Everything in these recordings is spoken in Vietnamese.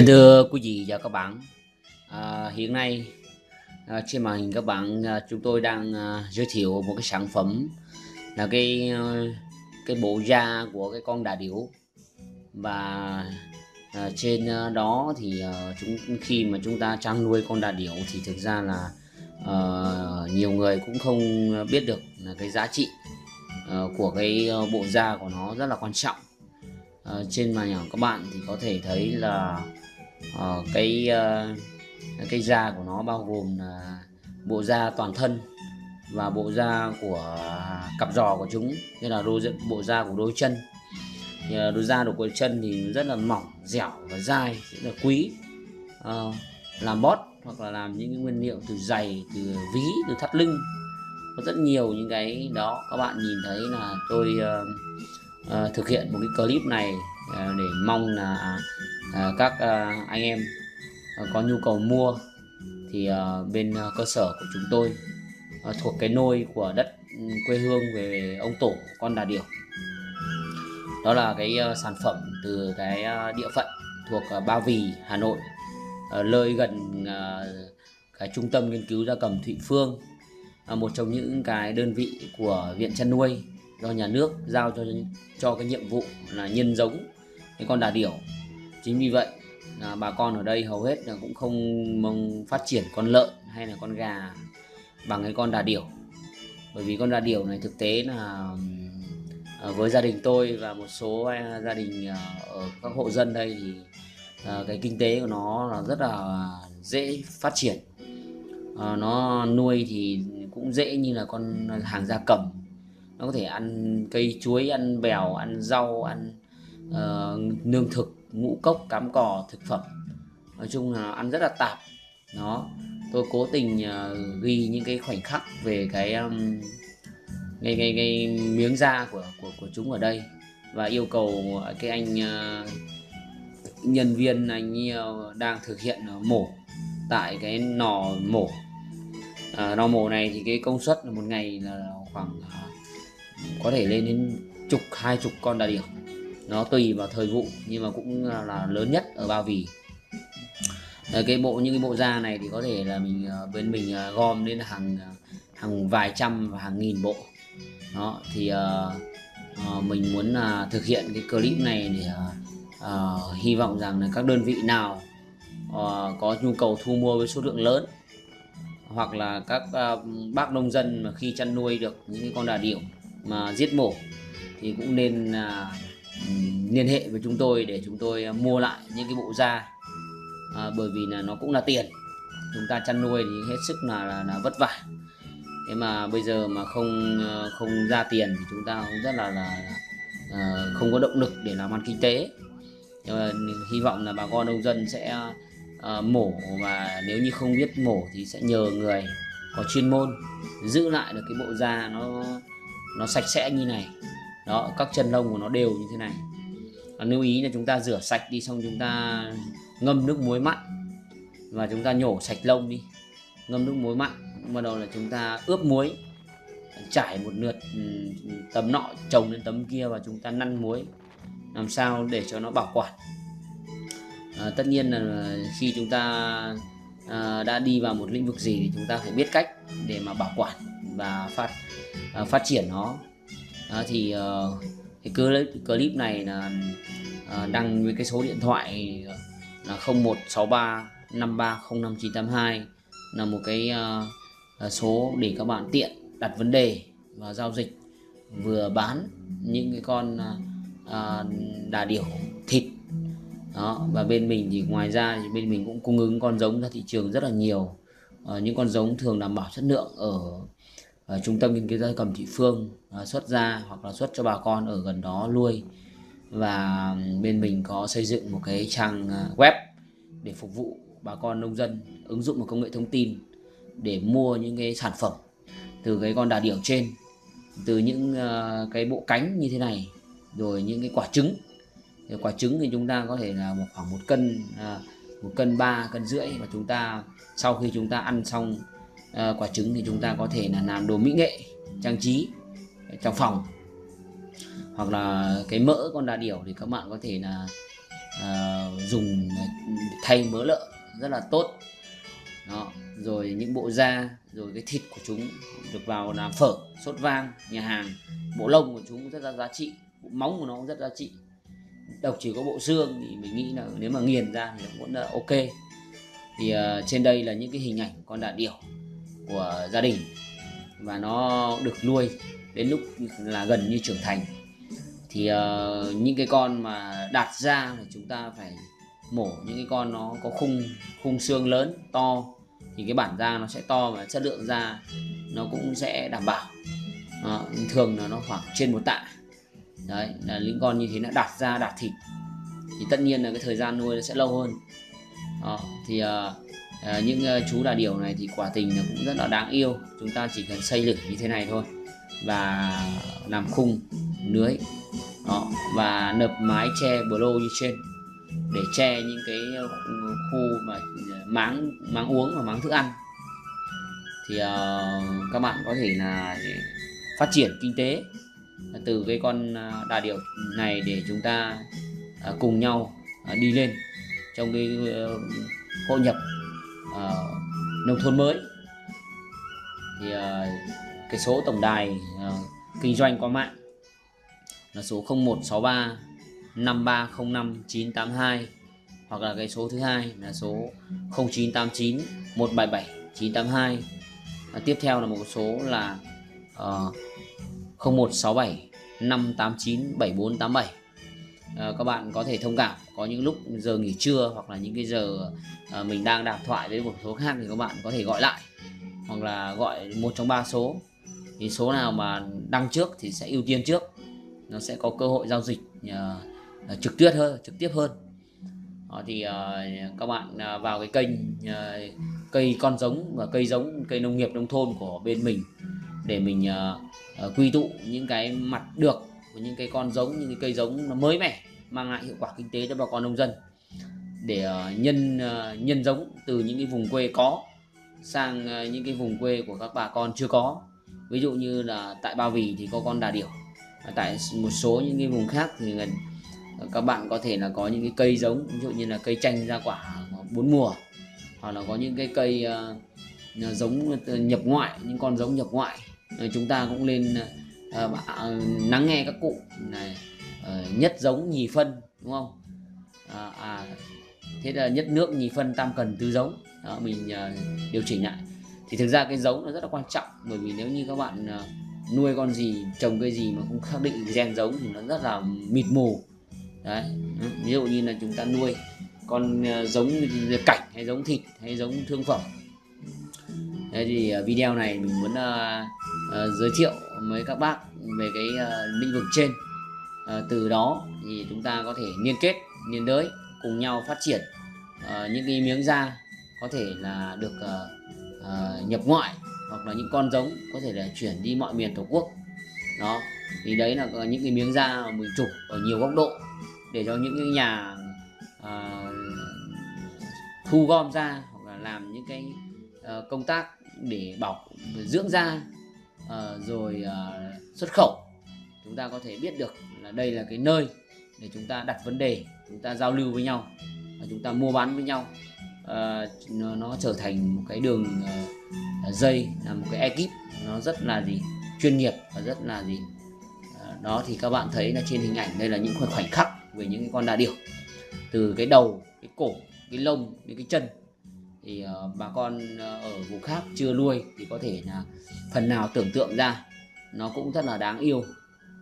Kính thưa quý vị và các bạn, à, hiện nay à, trên màn hình các bạn à, chúng tôi đang à, giới thiệu một cái sản phẩm là cái à, cái bộ da của cái con đà điểu. Và à, trên à, đó thì à, chúng khi mà chúng ta chăn nuôi con đà điểu thì thực ra là à, nhiều người cũng không biết được là cái giá trị à, của cái à, bộ da của nó rất là quan trọng. À, trên màn hình các bạn thì có thể thấy là uh, cái uh, cái da của nó bao gồm là bộ da toàn thân và bộ da của cặp giò của chúng như là đôi bộ da của đôi chân. Thì ờ, đôi da của đôi chân thì rất là mỏng dẻo và dai rất là quý. Uh, làm bót hoặc là làm những cái nguyên liệu từ giày từ ví từ thắt lưng. Có rất nhiều những cái đó các bạn nhìn thấy là tôi uh, uh, thực hiện một cái clip này uh, để mong là Ờ, các ờ, anh em ờ, có nhu cầu mua thì bên cơ sở của chúng tôi thuộc cái nôi của đất ừ, quê hương về ông tổ con đà điểu. Đó là cái sản phẩm từ cái địa phận thuộc Ba Vì Hà Nội ờ, nơi gần cái trung tâm nghiên cứu gia cầm Thụy Phương một trong những cái đơn vị của viện chăn nuôi do nhà nước giao cho cho cái nhiệm vụ là nhân giống cái con đà điểu chính vì vậy là bà con ở đây hầu hết là cũng không mong phát triển con lợn hay là con gà bằng cái con đà điểu. Bởi vì con đà điểu này thực tế là ờ, với gia đình tôi và một số gia đình ờ, ở các hộ dân đây thì ờ, cái kinh tế của nó là rất là dễ phát triển. Nó nuôi thì cũng dễ như là con hàng gia cầm. Nó có thể ăn cây chuối ăn bèo ăn rau ăn uh, nương thực ngũ cốc cám cỏ thực phẩm. Nói chung là ăn rất là tạp. Nó tôi cố tình uh, ghi những cái khoảnh khắc về cái um, ngay ngay ngay miếng da của của của chúng ở đây và yêu cầu cái anh uh, nhân viên anh uh, đang thực hiện uh, mổ tại cái nò mổ. À, nò mổ này thì cái công suất một ngày là khoảng uh, có thể lên đến chục hai chục con đà điểu nó tùy vào thời vụ nhưng mà cũng là, là lớn nhất ở bao Vì. Cái bộ những cái bộ da này thì có thể là mình ờ, bên mình ờ, gom đến hàng ờ, hàng vài trăm và hàng nghìn bộ. Đó thì uh, mình muốn uh, thực hiện cái clip này để uh, uh, hy vọng rằng là các đơn vị nào uh, có nhu cầu thu mua với số lượng lớn hoặc là các uh, bác nông dân mà khi chăn nuôi được những cái con đà điểu mà giết mổ thì cũng nên uh, liên hệ với chúng tôi để chúng tôi à, mua lại những cái bộ da. À, bởi vì là nó cũng là tiền. Chúng ta chăn nuôi thì hết sức là là, là vất vả. Thế mà bây giờ mà không ờ, không ra tiền thì chúng ta cũng rất là là ờ, không có động lực để làm ăn kinh tế. Nhưng mà hy vọng là bà con nông dân sẽ ờ, mổ và nếu như không biết mổ thì sẽ nhờ người có chuyên môn giữ lại được cái bộ da nó nó sạch sẽ như này đó các chân lông của nó đều như thế này. Và lưu ý là chúng ta rửa sạch đi xong chúng ta ngâm nước muối mặn. Và chúng ta nhổ sạch lông đi ngâm nước muối mặn. Bắt đầu là chúng ta ướp muối trải một lượt ừ, tấm nọ trồng lên tấm kia và chúng ta năn muối làm sao để cho nó bảo quản. À, tất nhiên là khi chúng ta à, đã đi vào một lĩnh vực gì thì chúng ta phải biết cách để mà bảo quản và phát à, phát triển nó đó, thì uh, cái clip, clip này là uh, đăng với cái số điện thoại là 0163 5305 là một cái uh, số để các bạn tiện đặt vấn đề và giao dịch vừa bán những cái con uh, đà điểu thịt. Đó và bên mình thì ngoài ra thì bên mình cũng cung ứng con giống ra thị trường rất là nhiều. Uh, những con giống thường đảm bảo chất lượng ở, ở trung tâm nghiên cứu gia cầm thị phương à, xuất ra hoặc là xuất cho bà con ở gần đó nuôi. Và bên mình có xây dựng một cái trang à, web để phục vụ bà con nông dân, ứng dụng một công nghệ thông tin để mua những cái sản phẩm từ cái con đà điểu trên, từ những à, cái bộ cánh như thế này, rồi những cái quả trứng. Thì quả trứng thì chúng ta có thể là một khoảng một cân một cân ba, cân rưỡi và chúng ta sau khi chúng ta ăn xong à, quả trứng thì chúng ta có thể là làm đồ mỹ nghệ trang trí ờ, trong phòng. Hoặc là cái mỡ con đà điểu thì các bạn có thể là à, dùng thay mỡ lợn rất là tốt. Đó rồi những bộ da rồi cái thịt của chúng được vào làm phở sốt vang nhà hàng. Bộ lông của chúng rất là giá trị bộ móng của nó cũng rất giá trị. Độc chỉ có bộ xương thì mình nghĩ là nếu mà nghiền ra thì nó là ok. Thì uh, trên đây là những cái hình ảnh con đà điểu của gia đình. Và nó được nuôi đến lúc là gần như trưởng thành. Thì uh, những cái con mà đạt ra thì chúng ta phải mổ những cái con nó có khung khung xương lớn to. Thì cái bản da nó sẽ to và chất lượng da nó cũng sẽ đảm bảo. Đó, thường là nó khoảng trên một tạ. Đấy là những con như thế nó đạt da đạt thịt. Thì tất nhiên là cái thời gian nuôi nó sẽ lâu hơn. Đó, thì uh, à, những uh, chú đà điểu này thì quả tình là cũng rất là đáng yêu. Chúng ta chỉ cần xây lửng như thế này thôi và làm khung lưới đó, và nập mái che bờ lô như trên để che những cái ờ, khu mà máng máng uống và máng thức ăn. Thì uh, các bạn có thể là phát triển kinh tế từ cái con đà điểu này để chúng ta uh, cùng nhau uh, đi lên trong cái uh, hội nhập uh, nông thôn mới. Thì uh, cái số tổng đài uh, kinh doanh qua mạng là số 0163 5305 982 hoặc là cái số thứ hai là số 0989 177 982 và tiếp theo là một số là uh, 0167 589 7487 uh, các bạn có thể thông cảm có những lúc giờ nghỉ trưa hoặc là những cái giờ à, mình đang đàm thoại với một số khác thì các bạn có thể gọi lại. Hoặc là gọi một trong ba số. Thì số nào mà đăng trước thì sẽ ưu tiên trước. Nó sẽ có cơ hội giao dịch uh, trực tiếp hơn trực tiếp hơn. Đó thì uh, các bạn uh, vào cái kênh uh, cây con giống và cây giống cây nông nghiệp nông thôn của bên mình để mình uh, uh, quy tụ những cái mặt được của những cái con giống những cái cây giống nó mới mẻ mang lại hiệu quả kinh tế cho bà con nông dân. Để ờ, nhân ờ, nhân giống từ những cái vùng quê có sang ờ, những cái vùng quê của các bà con chưa có. Ví dụ như là tại Ba Vì thì có con đà điểu tại một số những cái vùng khác thì các bạn có thể là có những cái cây giống ví dụ như là cây chanh ra quả bốn mùa hoặc là có những cái cây uh, giống nhập ngoại những con giống nhập ngoại. Chúng ta cũng lên uh, nắng nghe các cụ này uh, nhất giống nhì phân đúng không? À, à, thế là nhất nước nhì phân tam cần tứ giống. Đó, mình uh, điều chỉnh lại. Thì thực ra cái giống nó rất là quan trọng bởi vì nếu như các bạn uh, nuôi con gì trồng cây gì mà không xác định gen giống thì nó rất là mịt mù. Đấy ví dụ như là chúng ta nuôi con uh, giống cảnh hay giống thịt hay giống thương phẩm. Thế thì uh, video này mình muốn uh, uh, giới thiệu với các bác về cái uh, lĩnh vực trên. Ờ, từ đó thì chúng ta có thể liên kết liên đới cùng nhau phát triển. Ờ, những cái miếng da có thể là được ờ, nhập ngoại hoặc là những con giống có thể là chuyển đi mọi miền tổ quốc. Đó thì đấy là những cái miếng da mà mình chụp ở nhiều góc độ để cho những cái nhà à, thu gom ra hoặc là làm những cái à, công tác để bảo dưỡng da à, rồi à, xuất khẩu chúng ta có thể biết được là đây là cái nơi để chúng ta đặt vấn đề chúng ta giao lưu với nhau và chúng ta mua bán với nhau. Uh, nó, nó trở thành một cái đường uh, dây là một cái ekip. Nó rất là gì? Chuyên nghiệp và rất là gì? Uh, đó thì các bạn thấy là trên hình ảnh đây là những khoảnh khắc về những cái con đà điểu. Từ cái đầu cái cổ cái lông đến cái chân. Thì uh, bà con uh, ở vùng khác chưa nuôi thì có thể là phần nào tưởng tượng ra. Nó cũng rất là đáng yêu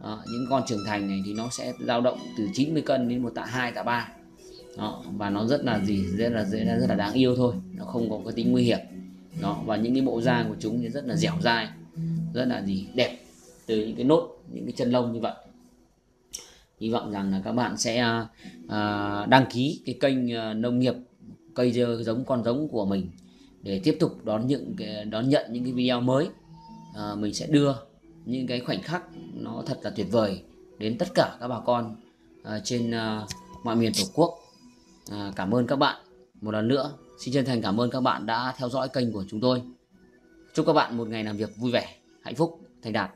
đó, những con trưởng thành này thì nó sẽ dao động từ 90 cân đến một tạ hai tạ ba. Đó, và nó rất là gì rất là dễ rất là đáng yêu thôi. Nó không có cái tính nguy hiểm. Đó và những cái bộ da của chúng thì rất là dẻo dai rất là gì đẹp từ những cái nốt những cái chân lông như vậy. Hy vọng rằng là các bạn sẽ à, à đăng ký cái kênh à, nông nghiệp cây giống con giống của mình để tiếp tục đón những cái, đón nhận những cái video mới à, mình sẽ đưa những cái khoảnh khắc nó thật là tuyệt vời đến tất cả các bà con uh, trên uh, mọi miền tổ quốc. Uh, cảm ơn các bạn một lần nữa. Xin chân thành cảm ơn các bạn đã theo dõi kênh của chúng tôi. Chúc các bạn một ngày làm việc vui vẻ hạnh phúc thành đạt.